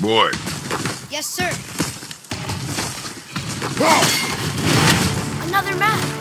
Boy. Yes, sir. Whoa! Another map.